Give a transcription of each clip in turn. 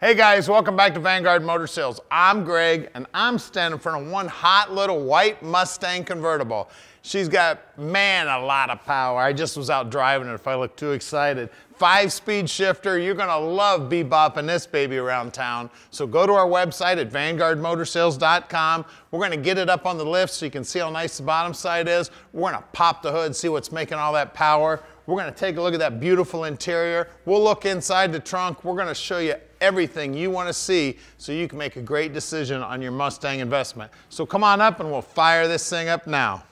Hey guys, welcome back to Vanguard Motor Sales. I'm Greg and I'm standing in front of one hot little white Mustang convertible. She's got, man, a lot of power. I just was out driving it if I look too excited. Five speed shifter, you're gonna love bebopping this baby around town. So go to our website at vanguardmotorsales.com. We're gonna get it up on the lift so you can see how nice the bottom side is. We're gonna pop the hood, see what's making all that power. We're gonna take a look at that beautiful interior. We'll look inside the trunk. We're gonna show you everything you wanna see so you can make a great decision on your Mustang investment. So come on up and we'll fire this thing up now.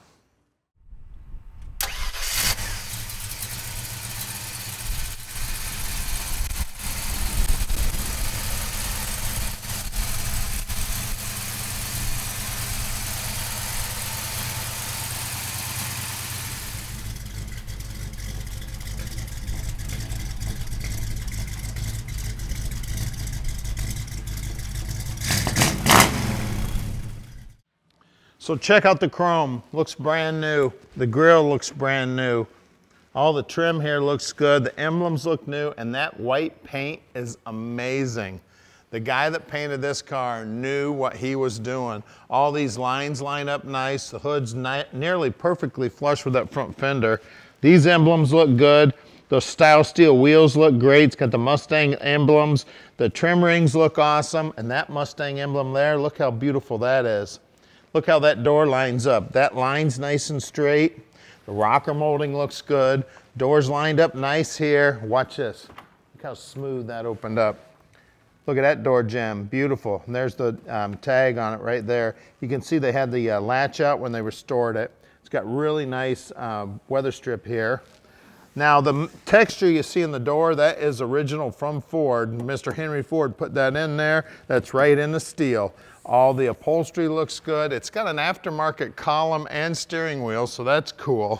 So check out the chrome, looks brand new. The grill looks brand new. All the trim here looks good. The emblems look new and that white paint is amazing. The guy that painted this car knew what he was doing. All these lines line up nice. The hood's nearly perfectly flush with that front fender. These emblems look good. Those style steel wheels look great. It's got the Mustang emblems. The trim rings look awesome. And that Mustang emblem there, look how beautiful that is. Look how that door lines up. That line's nice and straight. The rocker molding looks good. Doors lined up nice here. Watch this. Look how smooth that opened up. Look at that door jamb, beautiful. And there's the um, tag on it right there. You can see they had the uh, latch out when they restored it. It's got really nice uh, weather strip here. Now the texture you see in the door, that is original from Ford. Mr. Henry Ford put that in there. That's right in the steel. All the upholstery looks good. It's got an aftermarket column and steering wheel, so that's cool.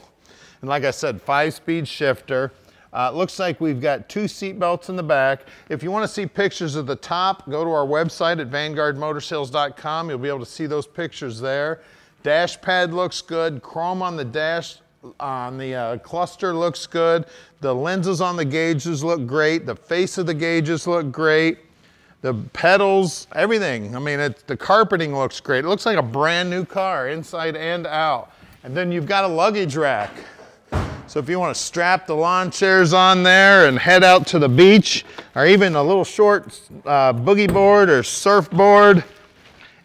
And like I said, five-speed shifter. Uh, looks like we've got two seat belts in the back. If you want to see pictures of the top, go to our website at vanguardmotorsales.com. You'll be able to see those pictures there. Dash pad looks good. Chrome on the dash on the uh, cluster looks good. The lenses on the gauges look great. The face of the gauges look great the pedals, everything. I mean, it, the carpeting looks great. It looks like a brand new car inside and out. And then you've got a luggage rack. So if you want to strap the lawn chairs on there and head out to the beach, or even a little short uh, boogie board or surfboard,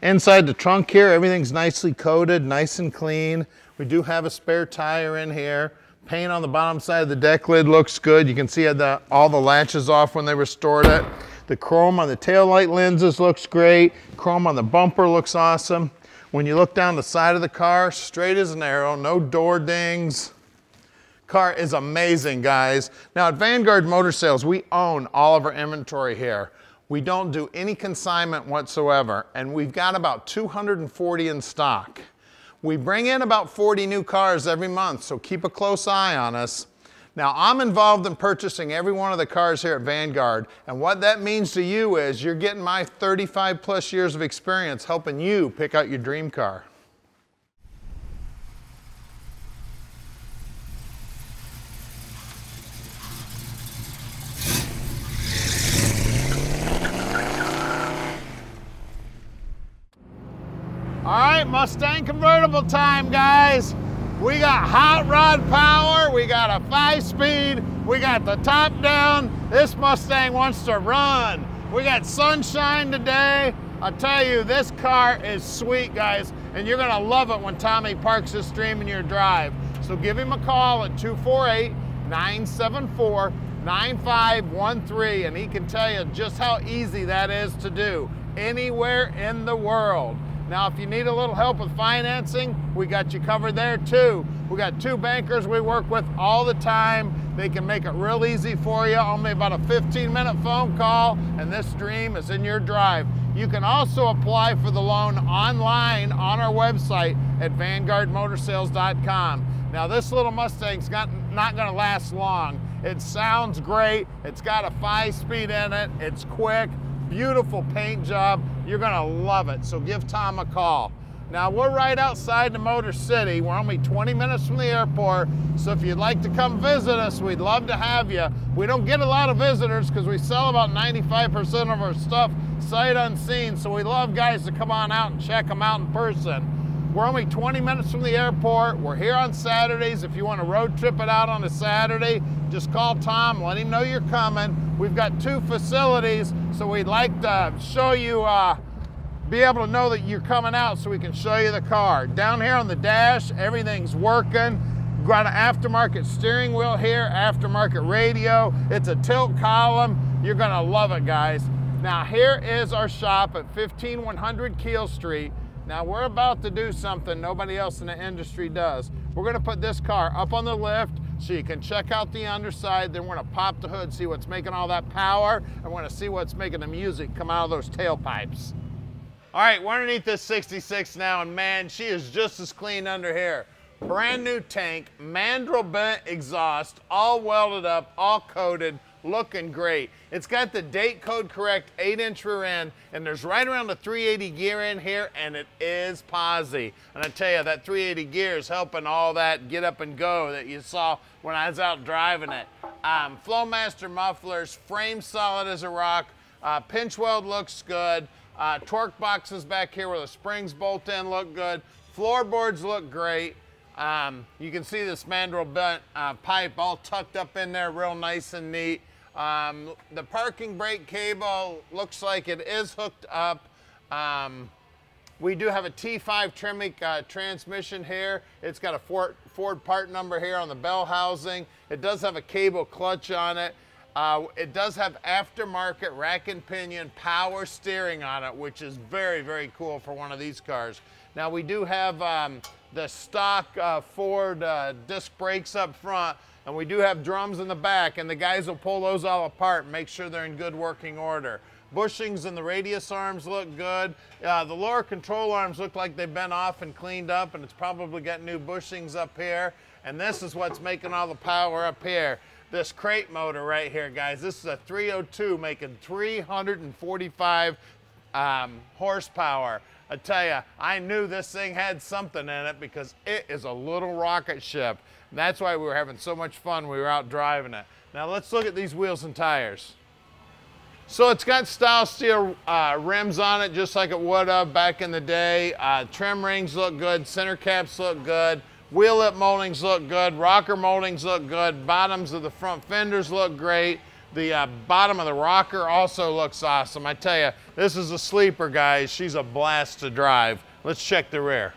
inside the trunk here, everything's nicely coated, nice and clean. We do have a spare tire in here. Paint on the bottom side of the deck lid looks good. You can see the, all the latches off when they restored it. The chrome on the tail light lenses looks great. Chrome on the bumper looks awesome. When you look down the side of the car, straight as an arrow, no door dings. Car is amazing, guys. Now at Vanguard Motor Sales, we own all of our inventory here. We don't do any consignment whatsoever, and we've got about 240 in stock. We bring in about 40 new cars every month, so keep a close eye on us. Now, I'm involved in purchasing every one of the cars here at Vanguard, and what that means to you is you're getting my 35 plus years of experience helping you pick out your dream car. All right, Mustang convertible time, guys. We got hot rod power, we got a five speed, we got the top down. This Mustang wants to run. We got sunshine today. I tell you, this car is sweet, guys, and you're gonna love it when Tommy parks his dream in your drive. So give him a call at 248-974-9513, and he can tell you just how easy that is to do anywhere in the world. Now, if you need a little help with financing, we got you covered there too. We got two bankers we work with all the time. They can make it real easy for you, only about a 15 minute phone call, and this dream is in your drive. You can also apply for the loan online on our website at vanguardmotorsales.com. Now this little Mustang's got, not gonna last long. It sounds great. It's got a five speed in it. It's quick beautiful paint job. You're gonna love it, so give Tom a call. Now we're right outside the Motor City. We're only 20 minutes from the airport. So if you'd like to come visit us, we'd love to have you. We don't get a lot of visitors because we sell about 95% of our stuff sight unseen. So we love guys to come on out and check them out in person. We're only 20 minutes from the airport. We're here on Saturdays. If you want to road trip it out on a Saturday, just call Tom, let him know you're coming. We've got two facilities, so we'd like to show you uh, be able to know that you're coming out so we can show you the car. Down here on the dash, everything's working. Got an aftermarket steering wheel here, aftermarket radio. It's a tilt column. You're gonna love it, guys. Now here is our shop at 15100 Keel Street. Now we're about to do something nobody else in the industry does. We're gonna put this car up on the lift so you can check out the underside. Then we're gonna pop the hood, see what's making all that power, and we're gonna see what's making the music come out of those tailpipes. All right, we're underneath this 66 now, and man, she is just as clean under here. Brand new tank, mandrel bent exhaust, all welded up, all coated, looking great. It's got the date code correct 8 inch rear end, and there's right around the 380 gear in here, and it is posi. And I tell you, that 380 gear is helping all that get up and go that you saw when I was out driving it. Um, Flowmaster mufflers, frame solid as a rock, uh, pinch weld looks good. Uh, torque boxes back here where the springs bolt in look good. Floorboards look great. Um, you can see this mandrel bent uh, pipe all tucked up in there real nice and neat. Um, the parking brake cable looks like it is hooked up. Um, we do have a T5 Tremec uh, transmission here. It's got a Ford, Ford part number here on the bell housing. It does have a cable clutch on it. Uh, it does have aftermarket rack and pinion power steering on it, which is very, very cool for one of these cars. Now we do have um, the stock uh, Ford uh, disc brakes up front, and we do have drums in the back, and the guys will pull those all apart and make sure they're in good working order. Bushings and the radius arms look good. Uh, the lower control arms look like they've been off and cleaned up, and it's probably got new bushings up here. And this is what's making all the power up here this crate motor right here, guys. This is a 302 making 345 um, horsepower. I tell you, I knew this thing had something in it because it is a little rocket ship. And that's why we were having so much fun we were out driving it. Now let's look at these wheels and tires. So it's got style steel uh, rims on it just like it would have back in the day. Uh, trim rings look good, center caps look good. Wheel lip moldings look good. Rocker moldings look good. Bottoms of the front fenders look great. The uh, bottom of the rocker also looks awesome. I tell you, this is a sleeper, guys. She's a blast to drive. Let's check the rear.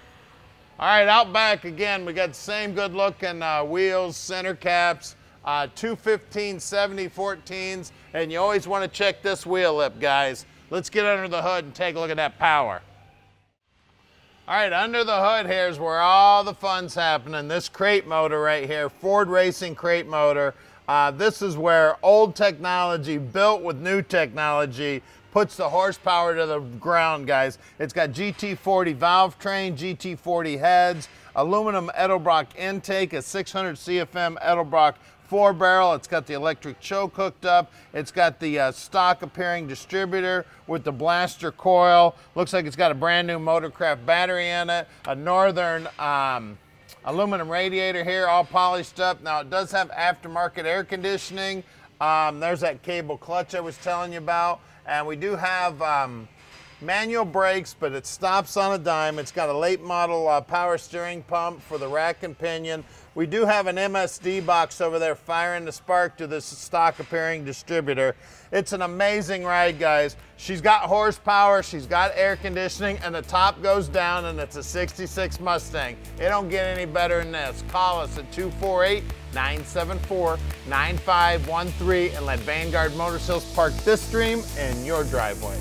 All right, out back again, we got the same good looking uh, wheels, center caps, uh, 215 70 14s, and you always want to check this wheel lip, guys. Let's get under the hood and take a look at that power. All right, under the hood here is where all the fun's happening. This crate motor right here, Ford Racing crate motor. Uh, this is where old technology built with new technology puts the horsepower to the ground, guys. It's got GT40 valve train, GT40 heads, aluminum Edelbrock intake, a 600 CFM Edelbrock four barrel. It's got the electric choke hooked up. It's got the uh, stock appearing distributor with the blaster coil. Looks like it's got a brand new Motorcraft battery in it. A Northern um, aluminum radiator here, all polished up. Now it does have aftermarket air conditioning. Um, there's that cable clutch I was telling you about. And we do have um, manual brakes, but it stops on a dime. It's got a late model uh, power steering pump for the rack and pinion. We do have an MSD box over there firing the spark to this stock appearing distributor. It's an amazing ride, guys. She's got horsepower, she's got air conditioning, and the top goes down, and it's a 66 Mustang. It don't get any better than this. Call us at 248-974-9513 and let Vanguard Motor Sales park this dream in your driveway.